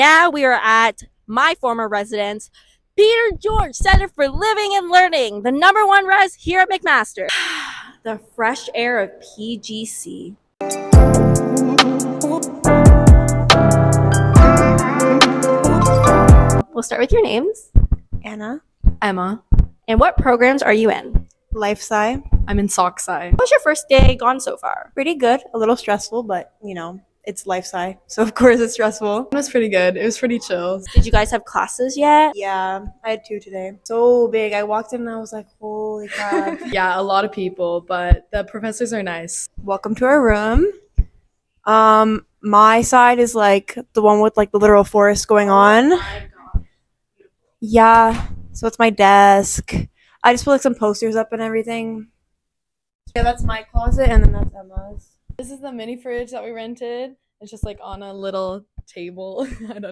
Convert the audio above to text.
Now we are at my former residence, Peter George Center for Living and Learning, the number one res here at McMaster. the fresh air of PGC. We'll start with your names. Anna, Emma. And what programs are you in? Life Sci. I'm in SocSci. How's your first day gone so far? Pretty good. A little stressful, but you know, it's Life Sci. So of course it's stressful. It was pretty good. It was pretty chill. Did you guys have classes yet? Yeah, I had two today. So big. I walked in and I was like, holy crap. Yeah, a lot of people, but the professors are nice. Welcome to our room. Um, my side is like the one with like the literal forest going on. Yeah. So it's my desk. I just put like some posters up and everything. Yeah, that's my closet and then that's Emma's. This is the mini fridge that we rented. It's just like on a little table. I don't